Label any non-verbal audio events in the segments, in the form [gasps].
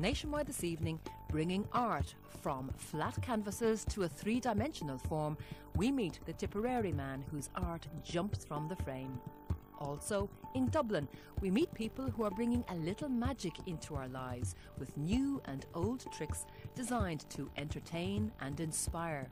On Nationwide this evening, bringing art from flat canvases to a three dimensional form, we meet the Tipperary man whose art jumps from the frame. Also, in Dublin, we meet people who are bringing a little magic into our lives with new and old tricks designed to entertain and inspire.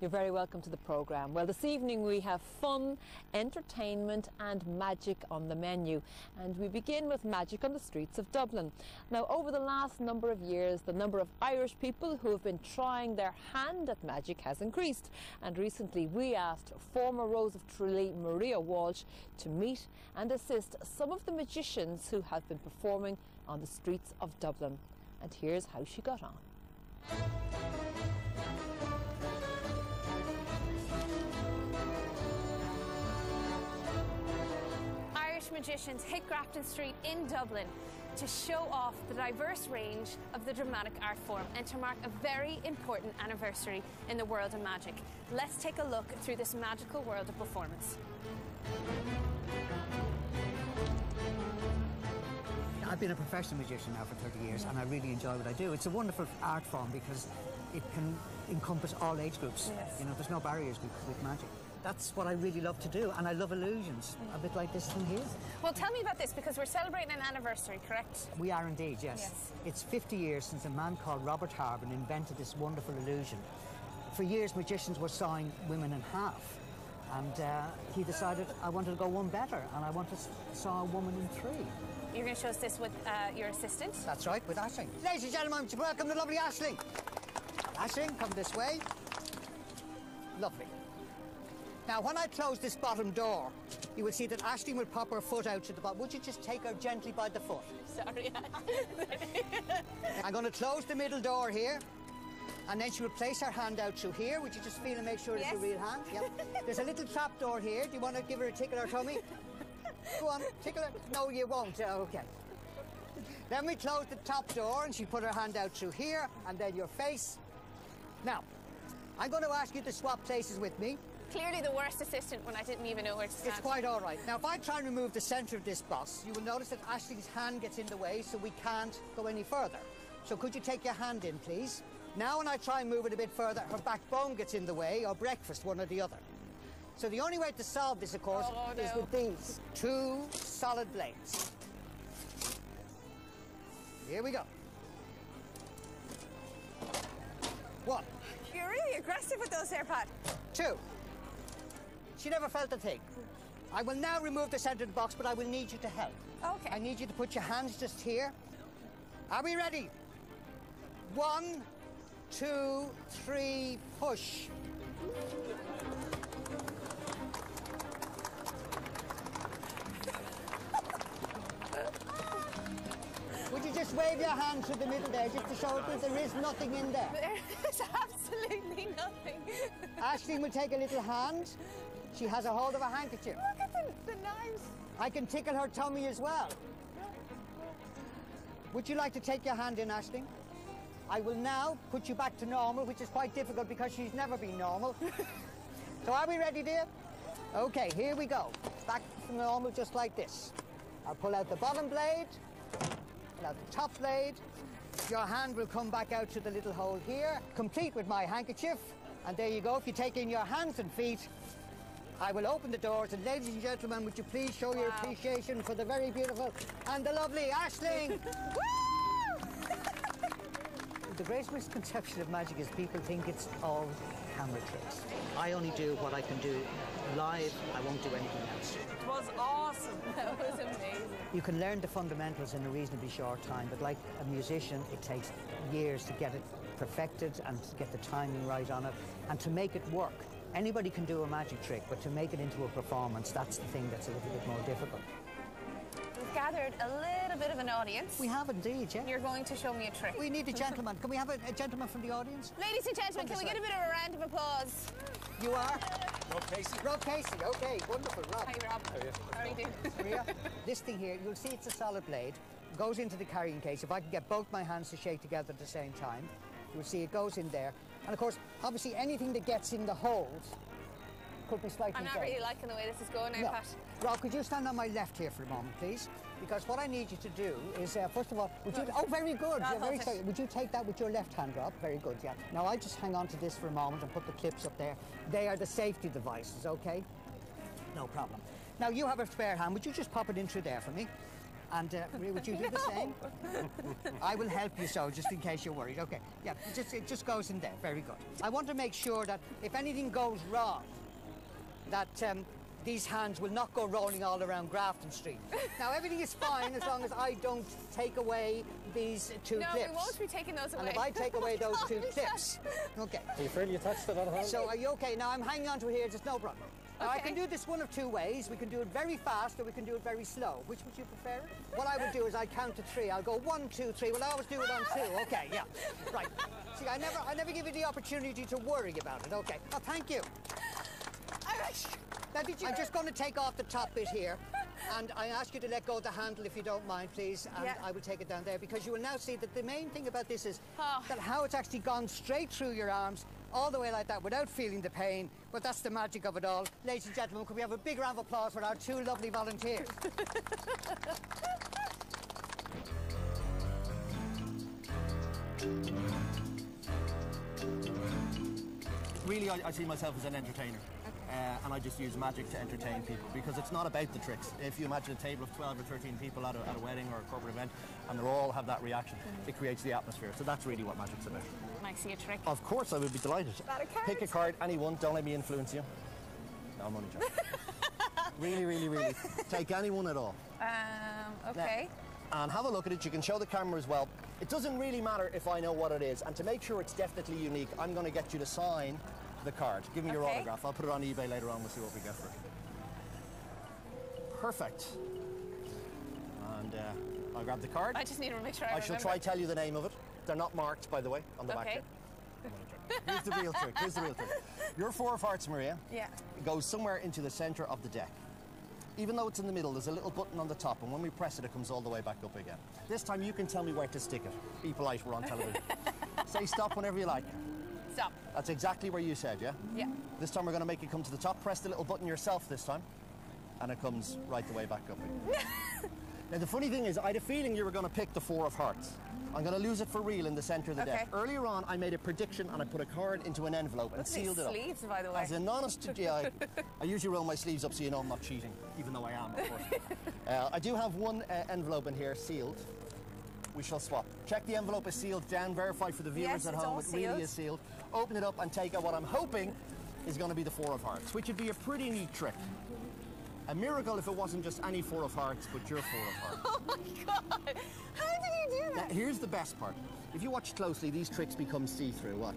You're very welcome to the programme. Well, this evening we have fun, entertainment, and magic on the menu. And we begin with magic on the streets of Dublin. Now, over the last number of years, the number of Irish people who have been trying their hand at magic has increased. And recently we asked former Rose of Tralee Maria Walsh to meet and assist some of the magicians who have been performing on the streets of Dublin. And here's how she got on. Magicians hit Grafton Street in Dublin to show off the diverse range of the dramatic art form and to mark a very important anniversary in the world of magic. Let's take a look through this magical world of performance. I've been a professional magician now for 30 years and I really enjoy what I do. It's a wonderful art form because it can encompass all age groups. Yes. You know, there's no barriers with, with magic. That's what I really love to do and I love illusions, a bit like this thing here. Well, tell me about this because we're celebrating an anniversary, correct? We are indeed, yes. Yes. It's 50 years since a man called Robert Harbin invented this wonderful illusion. For years, magicians were sawing women in half. And uh, he decided I wanted to go one better and I wanted to saw a woman in three. You're going to show us this with uh, your assistant. That's right, with Ashling. Ladies and gentlemen, welcome the lovely Ashling. Ashling, come this way. Lovely. Now, when I close this bottom door, you will see that Ashling will pop her foot out to the bottom. Would you just take her gently by the foot? [laughs] Sorry. [laughs] I'm going to close the middle door here. And then she will place her hand out through here. Would you just feel and make sure it's a real hand? Yep. [laughs] There's a little trap door here. Do you want to give her a tickle or tummy? Go on, tickle her. No, you won't. Uh, okay. Then we close the top door and she put her hand out through here and then your face. Now, I'm going to ask you to swap places with me. Clearly the worst assistant when I didn't even know where to stand. It's quite all right. Now, if I try and remove the centre of this bus, you will notice that Ashley's hand gets in the way, so we can't go any further. So could you take your hand in, please? Now, when I try and move it a bit further, her backbone gets in the way, or breakfast, one or the other. So the only way to solve this, of course, Oh, is no. with these two solid blades. Here we go. One, You're really aggressive with those there, Pat. two. She never felt a thing. I will now remove the centre of the box, but I will need you to help. Okay. I need you to put your hands just here. Are we ready? One, two, three, push. Would you just wave your hand to the middle there just to show that there is nothing in there? There's [laughs] absolutely nothing. Ashley will take a little hand. She has a hold of a handkerchief. Look at the, the knives. I can tickle her tummy as well. Would you like to take your hand in, Ashling? I will now put you back to normal, which is quite difficult because she's never been normal. [laughs] so are we ready, dear? Okay, here we go. Back to normal just like this. I'll pull out the bottom blade, pull out the top blade. Your hand will come back out to the little hole here, complete with my handkerchief. And there you go. If you take in your hands and feet, I will open the doors, and ladies and gentlemen, would you please show your appreciation for the very beautiful and the lovely Ashling? [laughs] the great misconception of magic is people think it's all camera tricks. I only do what I can do live. I won't do anything else. It was awesome. [laughs] That was amazing. You can learn the fundamentals in a reasonably short time, but like a musician, it takes years to get it perfected and to get the timing right on it and to make it work. Anybody can do a magic trick, but to make it into a performance, that's the thing that's a little bit more difficult. We've gathered a little bit of an audience. We have indeed, yeah. You're going to show me a trick. We need a gentleman. Can we have a, a gentleman from the audience? Ladies and gentlemen, can we get a bit of a round of applause? You are? Rob Casey. Rob Casey. Okay, wonderful, Rob. Hi, Rob. How are you doing? Maria, this thing here, you'll see it's a solid blade, goes into the carrying case. If I can get both my hands to shake together at the same time, you'll see it goes in there. And of course, obviously anything that gets in the holes could be slightly I'm not really liking the way this is going now, No. Pat. Rob, could you stand on my left here for a moment, please? Because what I need you to do is, uh, first of all, would you? Oh, very good. I'll very excited. Would you take that with your left hand, Rob? Very good. Yeah. Now I just hang on to this for a moment and put the clips up there. They are the safety devices. Okay. No problem. Now you have a spare hand. Would you just pop it in through there for me? And uh, Maria, would you do the same? [laughs] I will help you so, just in case you're worried. Okay. Yeah. It just it just goes in there. Very good. I want to make sure that if anything goes wrong, that um, these hands will not go rolling all around Grafton Street. now everything is fine as long as I don't take away these two No, clips. we won't be taking those away. And if I take away [laughs] those two clips, okay. Are you fairly attached to that hand? So are you okay? Now I'm hanging on to here, just no problem. Now I can do this one of two ways. We can do it very fast or we can do it very slow. Which would you prefer? What I would do is I'd count to three. I'll go one, two, three. Well, I always do it on two. Okay, yeah. Right. See, I never I never give you the opportunity to worry about it. Okay. Oh, thank you. Now, did you, I'm just going to take off the top bit here, and I ask you to let go of the handle if you don't mind, please, and Yeah. I will take it down there because you will now see that the main thing about this is Oh. that how it's actually gone straight through your arms, all the way like that, without feeling the pain. But that's the magic of it all, ladies and gentlemen. Could we have a big round of applause for our two lovely volunteers? Really, I, I see myself as an entertainer. Uh, and I just use magic to entertain people because it's not about the tricks. If you imagine a table of 12 or 13 people at a, at a wedding or a corporate event and they all have that reaction, it creates the atmosphere. So that's really what magic's about. Can I see a trick? Of course, I would be delighted. That a card? Pick a card, any one, don't let me influence you. No, I'm only joking. [laughs] really, really, really. Take any one at all. Um, okay. and have a look at it. You can show the camera as well. It doesn't really matter if I know what it is, and to make sure it's definitely unique, I'm going to get you to sign the card. Give me your autograph. I'll put it on eBay later on. We'll see what we get for it. Perfect. And uh, I'll grab the card. I just need to make sure I, I shall remember. try tell you the name of it. They're not marked, by the way, on the back Okay. here. Here's the real trick. Here's the real trick. Your four of hearts, Maria, Yeah. goes somewhere into the centre of the deck. Even though it's in the middle, there's a little button on the top, and when we press it, it comes all the way back up again. This time, you can tell me where to stick it. Be polite, we're on television. [laughs] Say stop whenever you like. That's exactly where you said, yeah? Yeah. This time, we're going to make it come to the top. Press the little button yourself this time, and it comes right the way back up again. [laughs] now, the funny thing is, I had a feeling you were going to pick the four of hearts. I'm going to lose it for real in the centre of the Okay. deck. Earlier on, I made a prediction and I put a card into an envelope and at these sealed it up. sleeves, by the way. As an honest, yeah, I, [laughs] I usually roll my sleeves up so you know I'm not cheating, even though I am, of course. [laughs] uh, I do have one uh, envelope in here sealed. We shall swap. Check the envelope is sealed down. Verify for the viewers Yes, at home it really is sealed. Open it up and take out what I'm hoping is going to be the four of hearts, which would be a pretty neat trick. A miracle if it wasn't just any four of hearts, but your four of hearts. [laughs] Oh my god! How did you do Now, that? here's the best part. If you watch closely, these tricks become see-through. Watch.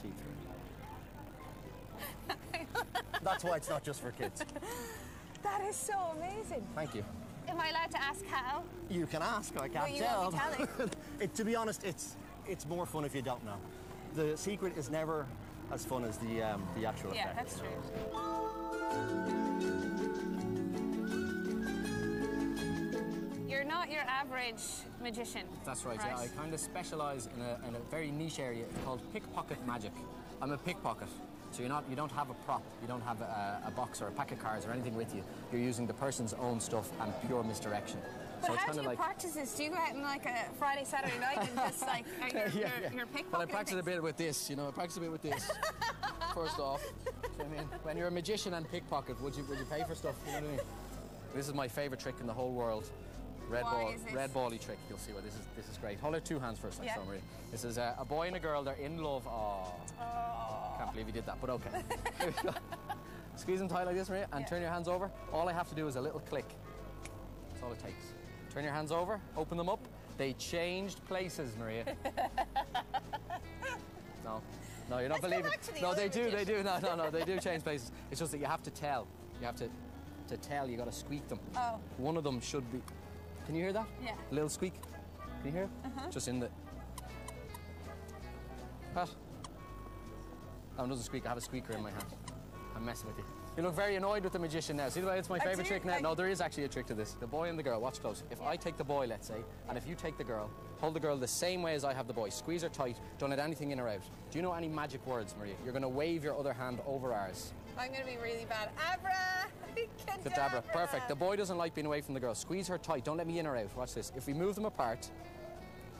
See-through. [laughs] That's why it's not just for kids. That is so amazing. Thank you. Am I allowed to ask how? You can ask. I can't you tell. won't be telling. [laughs] it, to be honest, it's it's more fun if you don't know. The secret is never as fun as the um, the actual Yeah, effect. that's true. You're not your average magician. That's right, yeah. I kind of specialise in a, in a very niche area called pickpocket magic. I'm a pickpocket. So you're not, you don't have a prop, you don't have a, a box or a pack of cards or anything with you. You're using the person's own stuff and pure misdirection. But so it's how kind do of you like. practice this? Do you go out on like a Friday, Saturday night and just [laughs] like are you, Yeah, you're, yeah. you're pickpocketing Well, I practice a bit with this, you know, I practice a bit with this. [laughs] First off, I mean, when you're a magician and pickpocket, would you would you pay for stuff? You know what I mean? This is my favourite trick in the whole world. Red Why ball, red bally trick. You'll see what this is. This is great. Hold out two hands first, like Yeah. Marie. This is uh, a boy and a girl. They're in love. Oh, can't believe you did that, but okay. Here we go. Squeeze them tight like this, Maria, and Yeah. turn your hands over. All I have to do is a little click. That's all it takes. Turn your hands over, open them up. They changed places, Maria. [laughs] no, no, you're not believing. back to the no, they do, they do. No, no, no, they do [laughs] change places. It's just that you have to tell. You have to, to tell. You got to squeak them. Oh. One of them should be. Can you hear that? Yeah. A little squeak. Can you hear it? Uh-huh. Just in the. Pat. Oh, that one doesn't squeak. I have a squeaker in my hand. I'm messing with you. You look very annoyed with the magician now. See the way it's my favourite trick now? No, there is actually a trick to this. The boy and the girl, watch close. If I take the boy, let's say, and if you take the girl, hold the girl the same way as I have the boy. Squeeze her tight. Don't let anything in or out. Do you know any magic words, Maria? You're going to wave your other hand over ours. I'm going to be really bad. Abra! [laughs] Cadabra. Perfect. The boy doesn't like being away from the girl. Squeeze her tight. Don't let me in or out. Watch this. If we move them apart,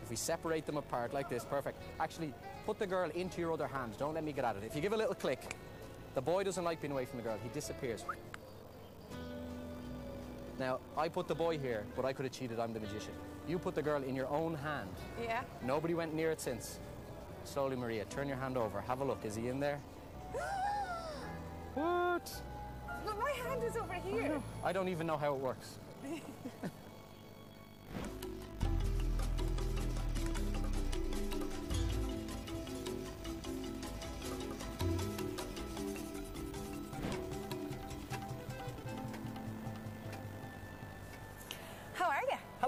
if we separate them apart like this, perfect. Actually, put the girl into your other hand. Don't let me get at it. If you give a little click, the boy doesn't like being away from the girl. He disappears. Now, I put the boy here, but I could have cheated. I'm the magician. You put the girl in your own hand. Yeah. Nobody went near it since. Slowly, Maria, turn your hand over. Have a look. Is he in there? [gasps] what? But my hand is over here. I don't even know how it works. [laughs]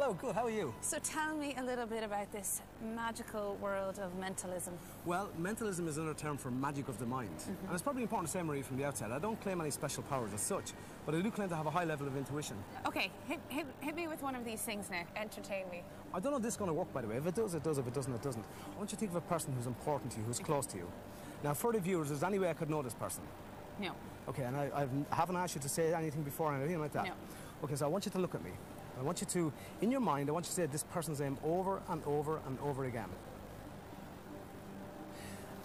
Hello, good. How are you? So tell me a little bit about this magical world of mentalism. Well, mentalism is another term for magic of the mind. Mm-hmm. And it's probably important to say, Marie, from the outset, I don't claim any special powers as such, but I do claim to have a high level of intuition. Okay, hit, hit, hit me with one of these things now. Entertain me. I don't know if this is going to work, by the way. If it does, it does. If it doesn't, it doesn't. I want you to think of a person who's important to you, who's close to you. Now, for the viewers, is there any way I could know this person? No. Okay, and I, I haven't asked you to say anything before or anything like that. No. Okay, so I want you to look at me. I want you to, in your mind, I want you to say this person's name over and over and over again.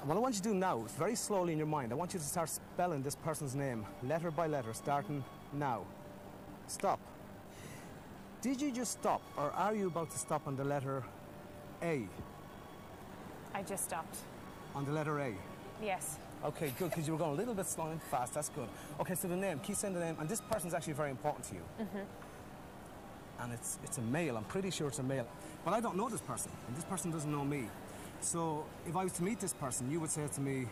And what I want you to do now, very slowly in your mind, I want you to start spelling this person's name, letter by letter, starting now. Stop. Did you just stop, or are you about to stop on the letter A? I just stopped. On the letter A? Yes. Okay, good, because you were going a little bit slow and fast. That's good. Okay, so the name, keep saying the name, and this person's actually very important to you. Mm-hmm. And it's it's a male. I'm pretty sure it's a male, but I don't know this person, and this person doesn't know me. So if I was to meet this person, you would say to me,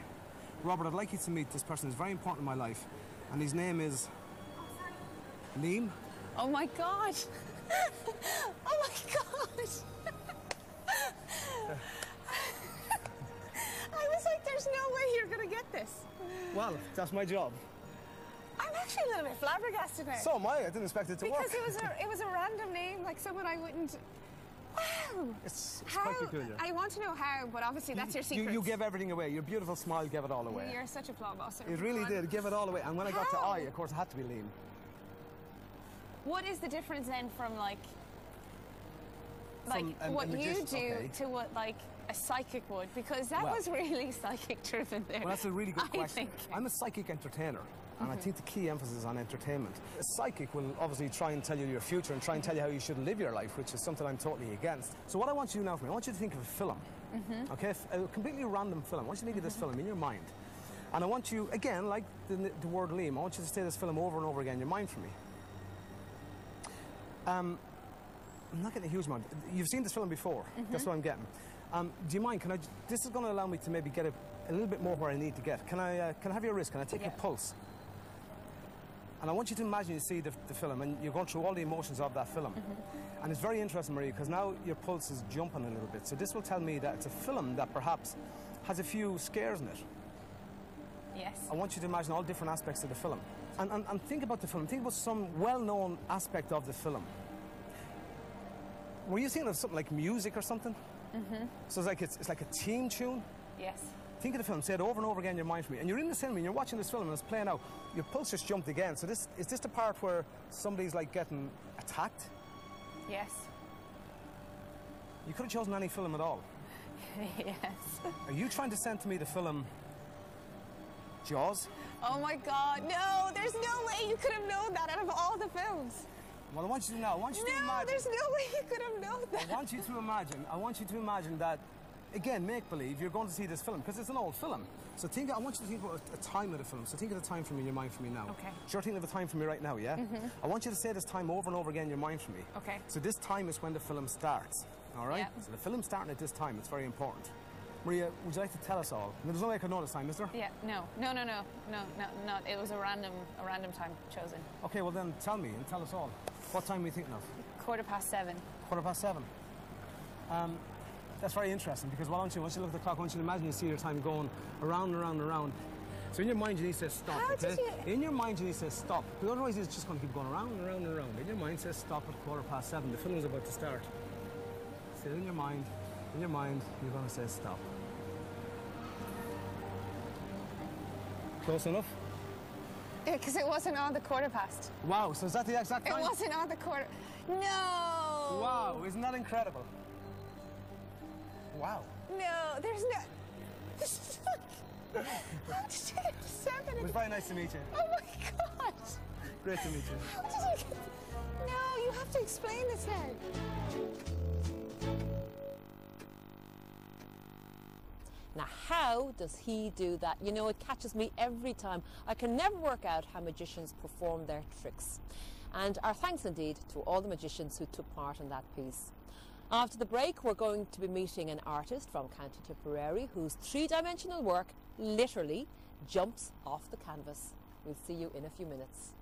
Robert, I'd like you to meet this person. He's very important in my life, and his name is Liam. Oh my god! [laughs] oh my god! [laughs] I was like, there's no way you're gonna get this. Well, that's my job. I'm actually a little bit flabbergasted now. So am I. I didn't expect it to because work. it was a it was a random name, like someone I wouldn't. Wow. It's, it's How? quite peculiar. I want to know how, but obviously that's your secret. you gave everything away. Your beautiful smile gave it all away. You're such a flaw boss. It really did. Give it all away. And when I got to I, of course, it had to be Liam. What is the difference then from like, like From a what you do okay. to what like a psychic would? Because that Well- was [laughs] really psychic driven there. Well, that's a really good I question. think. I'm a psychic entertainer, and I think the key emphasis is on entertainment. A psychic will obviously try and tell you your future and try and tell you how you should live your life, which is something I'm totally against. So, what I want you to do now for me, I want you to think of a film, okay, A completely random film. I want you to think of this film in your mind. And I want you, again, like the, the word Liam, I want you to say this film over and over again in your mind for me. Um, I'm not getting a huge amount. You've seen this film before. That's what I'm getting. Um, do you mind? Can I? This is going to allow me to maybe get a, a little bit more where I need to get. Can I? Uh, can I have your wrist? Can I take your pulse? And I want you to imagine you see the, the film and you're going through all the emotions of that film. And it's very interesting, Marie, because now your pulse is jumping a little bit. So this will tell me that it's a film that perhaps has a few scares in it. yes. I want you to imagine all different aspects of the film. And, and, and think about the film. Think about some well known aspect of the film. Were you thinking of something like music or something? Mm-hmm. So it's like, it's, it's like a team tune? Yes. Think of the film, say it over and over again in your mind for me. And you're in the cinema and you're watching this film and it's playing out. Your pulse just jumped again. So this is this the part where somebody's like getting attacked? Yes. You could have chosen any film at all. [laughs] yes. Are you trying to send to me the film Jaws? Oh my God! No, there's no way you could have known that out of all the films. Well, I want you to know. I want you to imagine. No, there's no way you could have known that. I want you to imagine. I want you to imagine that, again, make believe you're going to see this film because it's an old film. So think. I want you to think about a, time of the film. So think of the time for me in your mind for me now. Okay. So you're of a time for me right now, yeah? Mhm. I want you to say this time over and over again in your mind for me. Okay. So this time is when the film starts. All right. Yeah. So the film's starting at this time. It's very important. Maria, would you like to tell us all? There's no way I could know this time, is there? Yeah. No. No. No. No. No. No. Not. It was a random, a random time chosen. Okay. Well then, tell me and tell us all. What time are you thinking of? Quarter past seven. quarter past seven. Um, that's very interesting because why don't you, once you look at the clock, want you imagine you see your time going around and around and around. So in your mind, you need to say stop, How okay? you- In your mind, you need to say stop. Because otherwise, it's just going to keep going around and around and around. In your mind, says stop at quarter past seven. The film is about to start. So in your mind, in your mind, you're going to say stop. Close enough? Yeah, Because it wasn't on the quarter past. Wow, so is that the exact time? It wasn't on the quarter. No. Wow, isn't that incredible? Wow. No, there's no. How did you get to seven? It was very nice to meet you. Oh my god! Great to meet you. How did you get? No, you have to explain this now. Now, how does he do that? You know, it catches me every time. I can never work out how magicians perform their tricks. And our thanks indeed to all the magicians who took part in that piece. After the break, we're going to be meeting an artist from County Tipperary whose three dimensional work literally jumps off the canvas. We'll see you in a few minutes.